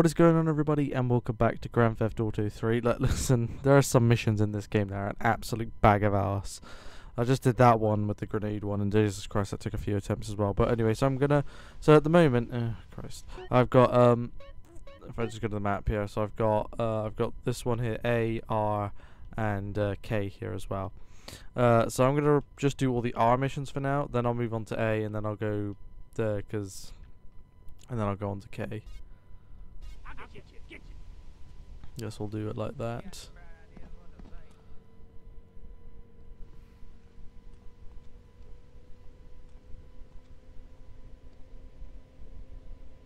What is going on, everybody, and welcome back to Grand Theft Auto 3. Like, listen, there are some missions in this game that are an absolute bag of ass. I just did that one with the grenade one, and Jesus Christ, that took a few attempts as well. But anyway, so I'm gonna. So at the moment, uh, Christ, I've got um. If I just go to the map here, so I've got uh, I've got this one here, A, R, and uh, K here as well. Uh, so I'm gonna just do all the R missions for now. Then I'll move on to A, and then I'll go there, cause, and then I'll go on to K. Guess we'll do it like that.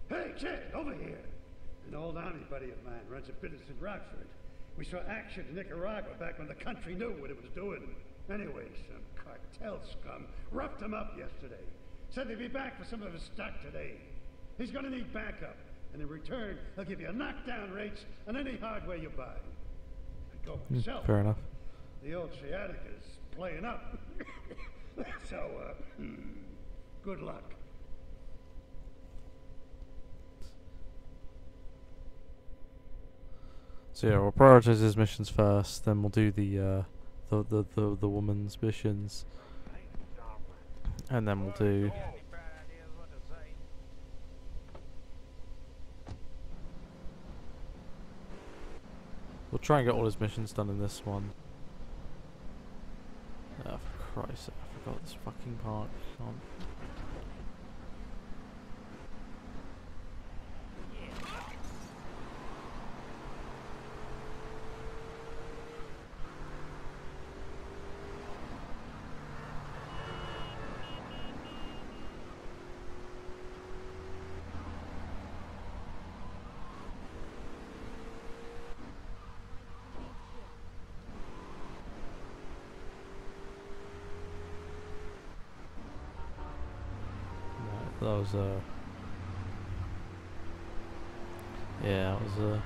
Hey, kid, over here. An old army buddy of mine runs a business in Rockford. We saw action in Nicaragua back when the country knew what it was doing. Anyway, some cartel scum roughed him up yesterday. Said they'd be back for some of his stock today. He's gonna need backup, and in return, he'll give you a knockdown rates on any hardware you buy. I go myself. fair enough. The old sciatica's playing up. so, uh, hmm, good luck. So yeah, we'll prioritize his missions first, then we'll do the uh, the, the the the woman's missions, and then we'll do. We'll try and get all his missions done in this one. Oh, for Christ's sake, I forgot this fucking part. Can't. No, that was uh. Yeah, that was uh.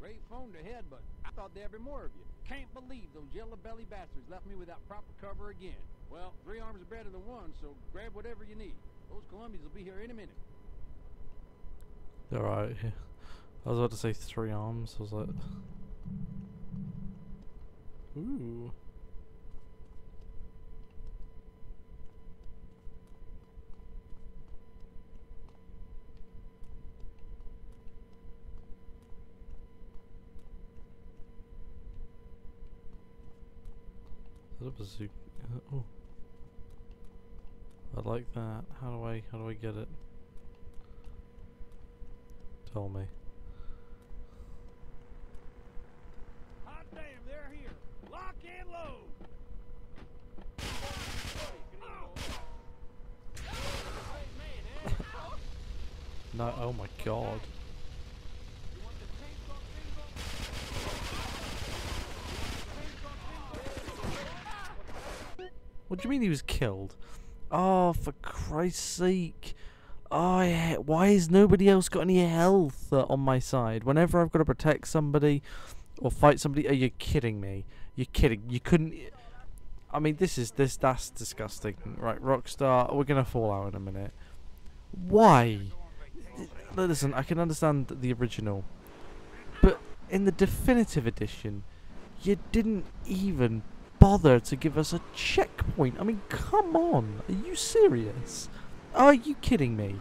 Great phone to head, but Thought there'd be more of you. Can't believe those yellow belly bastards left me without proper cover again. Well, three arms are better than one, so grab whatever you need. Those Colombians will be here any minute. Alright. I was about to say three arms. I was like. Ooh. A? Uh, oh. I like that. How do I how do I get it? Tell me. Hot damn, they're here. Lock and load. No, oh my god. What do you mean he was killed? Oh, for Christ's sake. Oh, yeah. why has nobody else got any health uh, on my side? Whenever I've got to protect somebody or fight somebody, are you kidding me? You're kidding. You couldn't. I mean, this is this. That's disgusting. Right, Rockstar. We're gonna fall out in a minute. Why? Listen, I can understand the original, but in the definitive edition, you didn't even bother to give us a checkpoint. I mean, come on. Are you serious? Are you kidding me?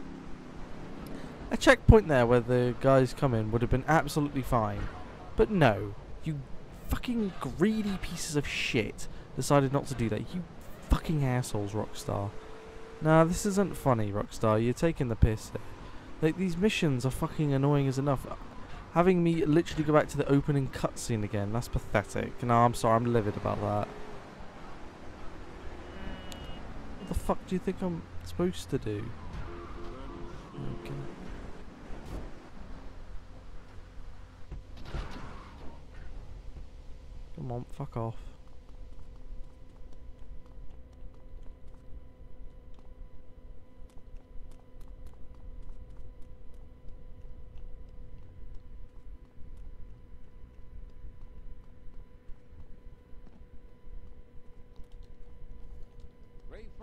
A checkpoint there where the guys come in would have been absolutely fine. But no, you fucking greedy pieces of shit decided not to do that. You fucking assholes, Rockstar. Nah, this isn't funny, Rockstar. You're taking the piss. Like, these missions are fucking annoying as enough. Having me literally go back to the opening cutscene again, that's pathetic. No, I'm sorry, I'm livid about that. What the fuck do you think I'm supposed to do? Okay. Come on, fuck off.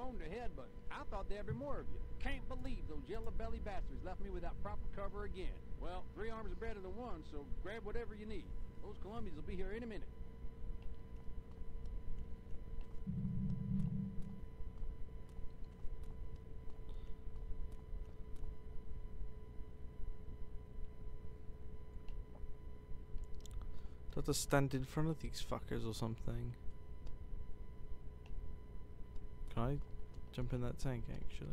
Phoned ahead, but I thought there'd be more of you. Can't believe those yellow belly bastards left me without proper cover again. Well, three arms are better than one, so grab whatever you need. Those Colombians will be here any minute. Have to stand in front of these fuckers or something? Can I jump in that tank actually?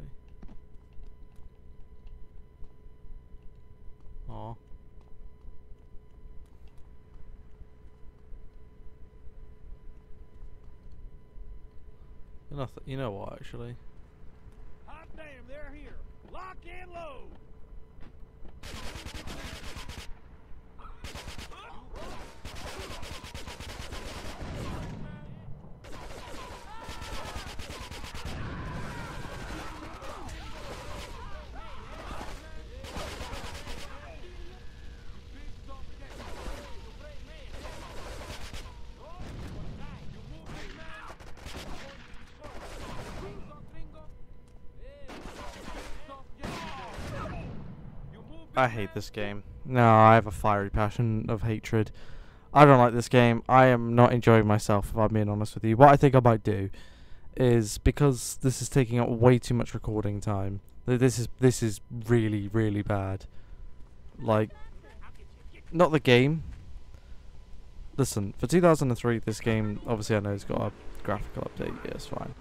Aw. You know, th- you know what actually? Hot damn, they're here. Lock and load. I hate this game. No, I have a fiery passion of hatred. I don't like this game. I am not enjoying myself, if I'm being honest with you. What I think I might do is because this is taking up way too much recording time. This is this is really really bad. Like, not the game. Listen, for 2003, this game obviously I know it's got a graphical update. Yeah, it's fine.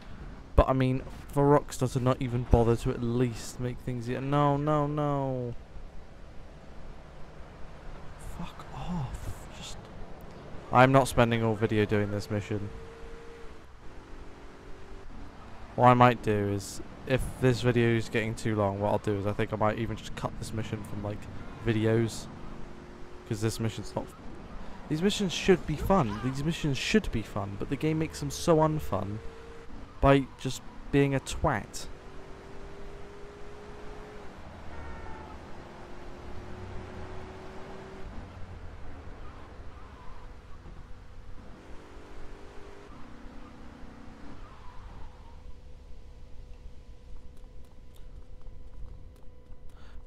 But I mean, for Rockstar to not even bother to at least make things. No, no, no. Fuck off. Just. I'm not spending all video doing this mission. What I might do is, if this video is getting too long, what I'll do is I think I might even just cut this mission from like videos. Because this mission's not. These missions should be fun. These missions should be fun, but the game makes them so unfun by just being a twat.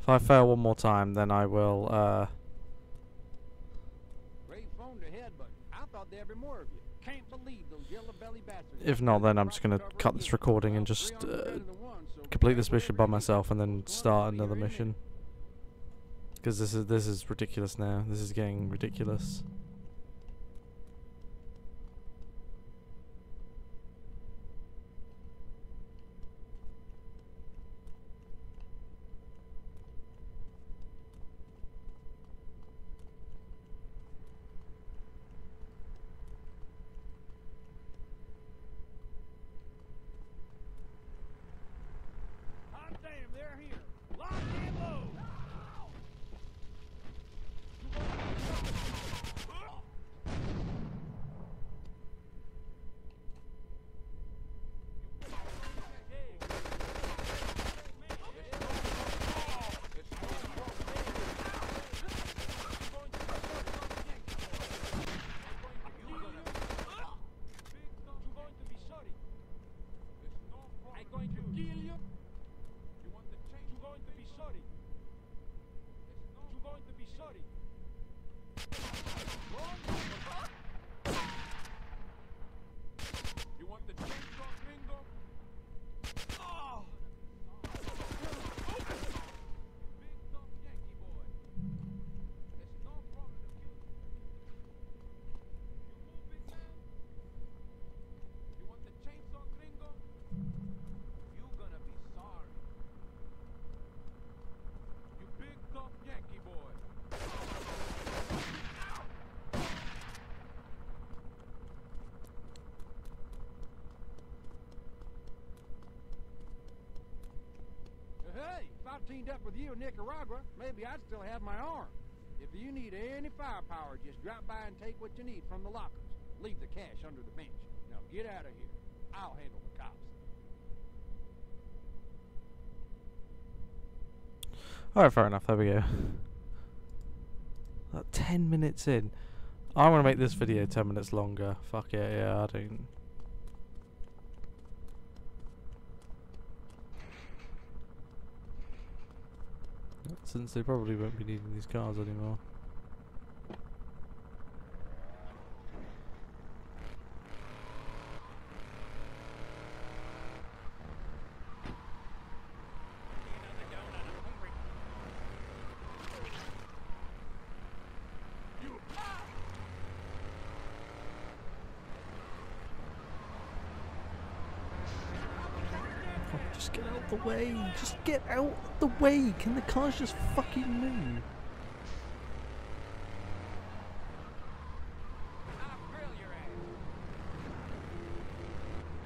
If I fail one more time, then I will, uh... Ray phoned ahead, but I thought there'd be more of you. Can't believe those yellow belly bastards. If not, then I'm just gonna cut this recording and just, three arms are uh, better than one, so complete this mission by whatever you need. myself and then start another be here any mission. Because this is this is ridiculous now. This is getting ridiculous. Hot damn, they're here. Lock and load. I'm going to kill you. You want the change? You're going to be sorry. You're going to be sorry. You want the change, gringo? Oh! Big dumb Yankee boy. There's no problem to kill you. You move, big man. You want the chainsaw, gringo? You gonna be sorry. You big tough Yankee boy. Hey, if I teamed up with you in Nicaragua, maybe I'd still have my arm. If you need any firepower, just drop by and take what you need from the lockers. Leave the cash under the bench. Now get out of here. I'll handle the cops. Alright, fair enough. There we go. Uh, 10 minutes in. I want to make this video 10 minutes longer. Fuck it, yeah, I don't. Since they probably won't be needing these cars anymore. Oh, just get out the way! Just get out of the way! Can the cars just fucking move?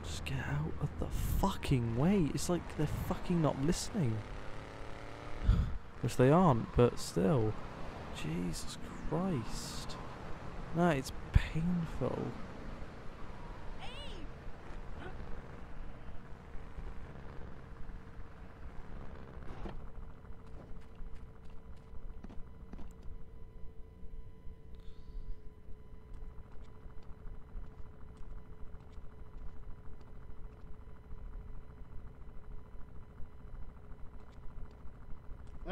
Just get out of the fucking way! It's like they're fucking not listening. Which they aren't, but still. Jesus Christ. No, it's painful.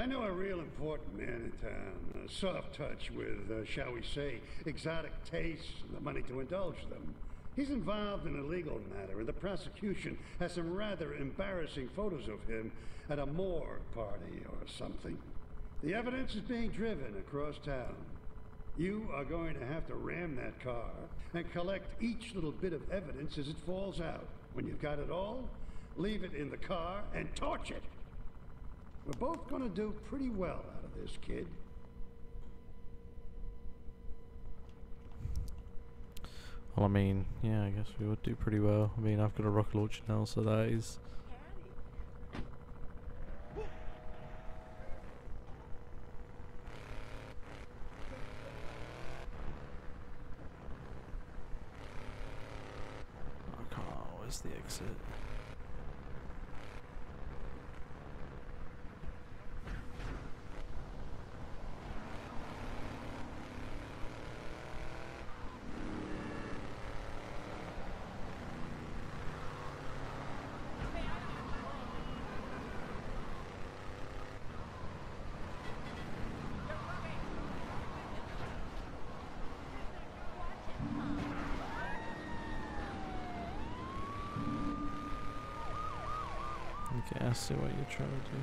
I know a real important man in town. A soft touch with, uh, shall we say, exotic tastes and the money to indulge them. He's involved in a legal matter, and the prosecution has some rather embarrassing photos of him at a morgue party or something. The evidence is being driven across town. You are going to have to ram that car and collect each little bit of evidence as it falls out. When you've got it all, leave it in the car and torch it. We're both gonna do pretty well out of this, kid. Well, I mean, yeah, I guess we would do pretty well. I mean, I've got a rocket launcher now, so that is. Oh, I. Where's the exit? Okay, I see what you're trying to do.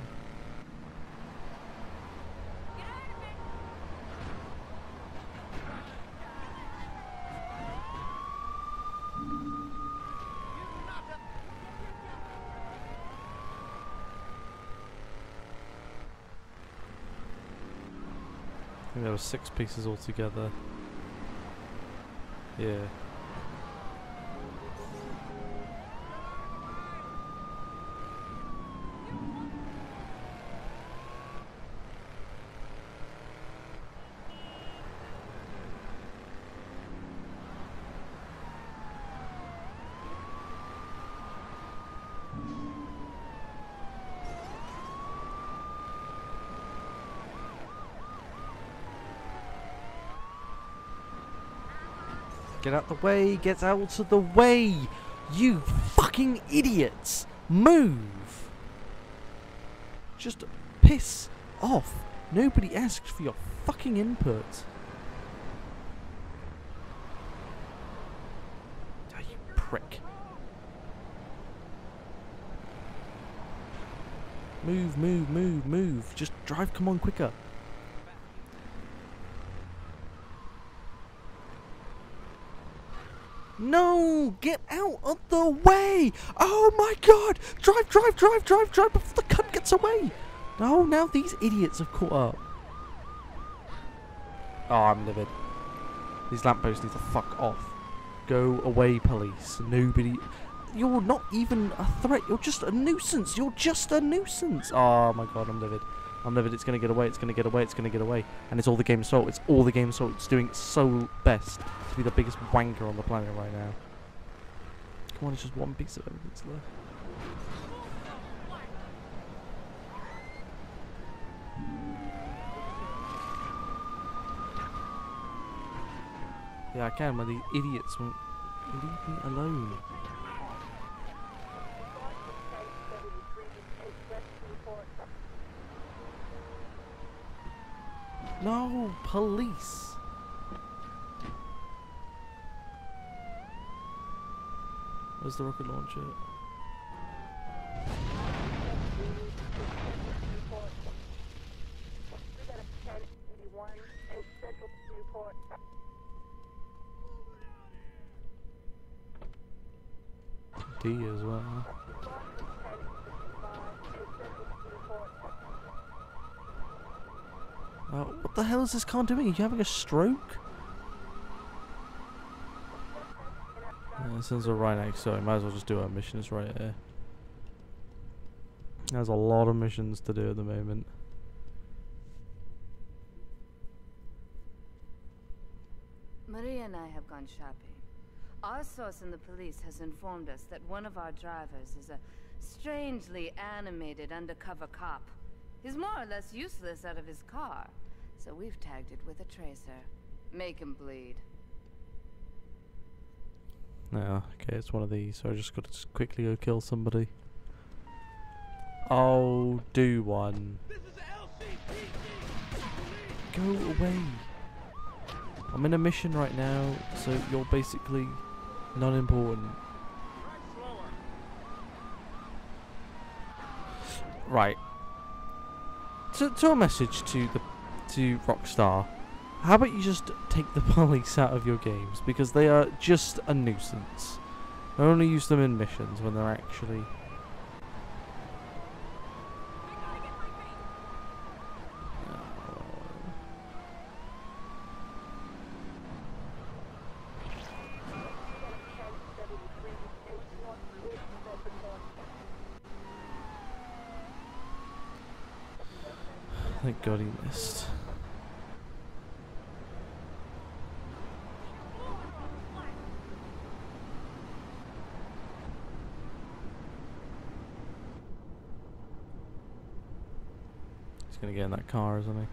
I think there were six pieces altogether. Yeah. Get out the way, get out of the way! You fucking idiots! Move! Just piss off. Nobody asked for your fucking input. Ah, you prick. Move, move, move, move. Just drive, come on, quicker. No! Get out of the way! Oh my god! Drive, drive, drive, drive, drive before the cunt gets away! No, now these idiots have caught up. Oh, I'm livid. These lampposts need to fuck off. Go away, police. Nobody. You're not even a threat. You're just a nuisance. You're just a nuisance. Oh my god, I'm livid. I'm livid. It's gonna get away. It's gonna get away. It's gonna get away. And it's all the game's fault. It's all the game's fault. It's doing its so best to be the biggest wanker on the planet right now. Come on, it's just one piece of evidence left. Yeah, I can, but the idiots won't leave me alone. No, police. Where's the rocket launcher? D as well. Uh, what the hell is this car doing? Are you having a stroke? Yeah, this is a right next, so I might as well just do our mission. It's right here. There's a lot of missions to do at the moment. Maria and I have gone shopping. Our source in the police has informed us that one of our drivers is a strangely animated undercover cop. He's more or less useless out of his car, so we've tagged it with a tracer. Make him bleed. No, okay, it's one of these, so I just got to s- quickly go kill somebody. Oh, do one. Go away. I'm in a mission right now, so you're basically not important. Right. To, to a message to the to Rockstar. How about you just take the police out of your games because they are just a nuisance. I only use them in missions when they're actually Thank God he missed. He's gonna get in that car, isn't he?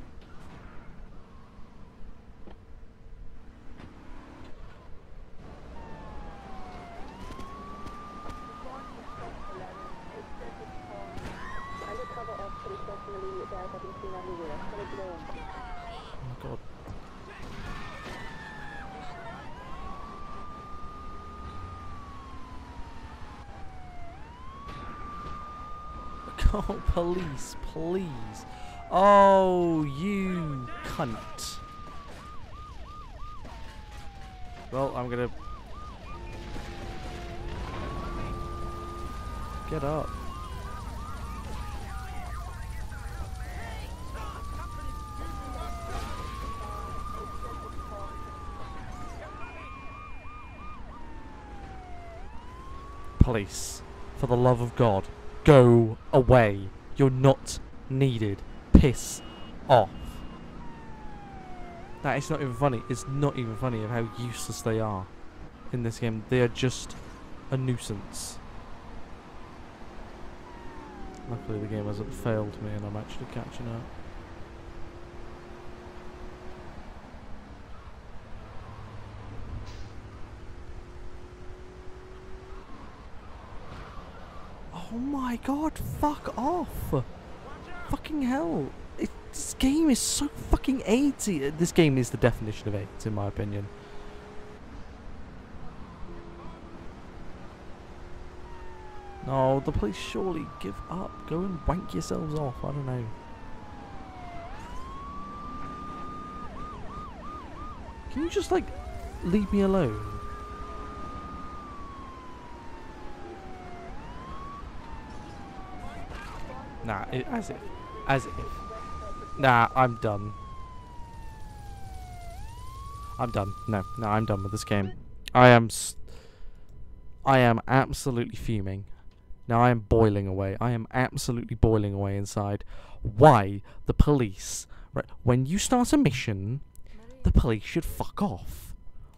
Oh police, please. Oh, you cunt. Well, I'm gonna... Get up. Police, for the love of God, go away. You're not needed. Piss off. That is not even funny. It's not even funny of how useless they are in this game. They are just a nuisance. Luckily the game hasn't failed me and I'm actually catching up. Oh my god, fuck off! Fucking hell. It, this game is so fucking AIDS. -y. This game is the definition of AIDS, in my opinion. No, the police surely give up. Go and wank yourselves off. I don't know. Can you just, like, leave me alone? Nah, it, as if. As if. Nah, I'm done. I'm done. No, no, I'm done with this game. I am. I am absolutely fuming. Now I am boiling away. I am absolutely boiling away inside. Why the police? Right, when you start a mission, the police should fuck off.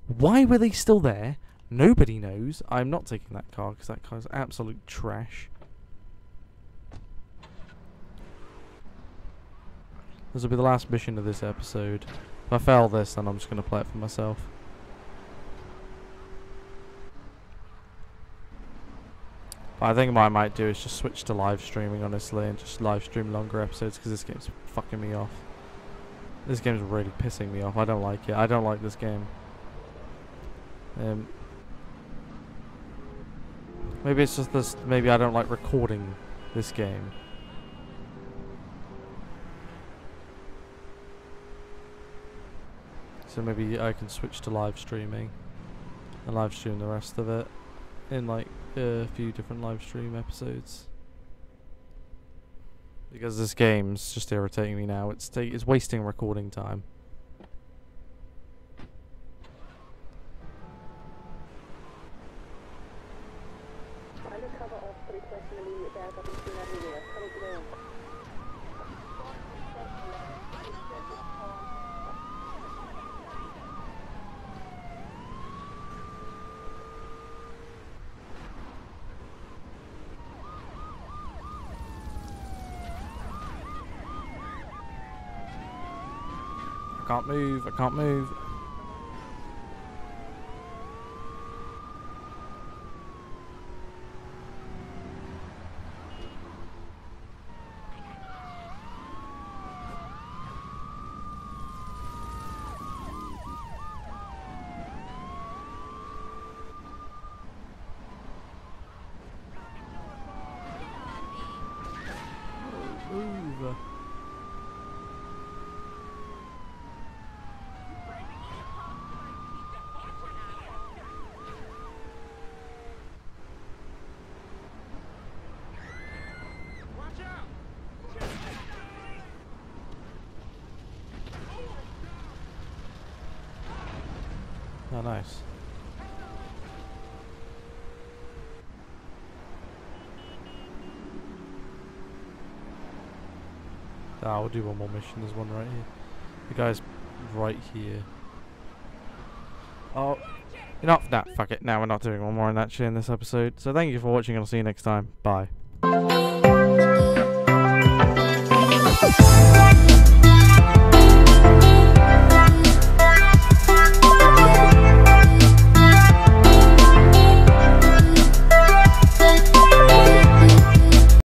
Why were they still there? Nobody knows. I'm not taking that car because that car is absolute trash. This will be the last mission of this episode. If I fail this, then I'm just going to play it for myself. But I think what I might do is just switch to live streaming, honestly, and just live stream longer episodes because this game's fucking me off. This game's really pissing me off. I don't like it. I don't like this game. Um, maybe it's just this. Maybe I don't like recording this game. So maybe I can switch to live streaming and live stream the rest of it in like a few different live stream episodes. Because this game's just irritating me now. It's it's wasting recording time. I can't move. I can't move. Oh, nice. Ah, we'll do one more mission. There's one right here. The guy's right here. Oh, enough. Nah, fuck it. Now we're not doing one more in that shit in this episode. So thank you for watching and I'll see you next time. Bye.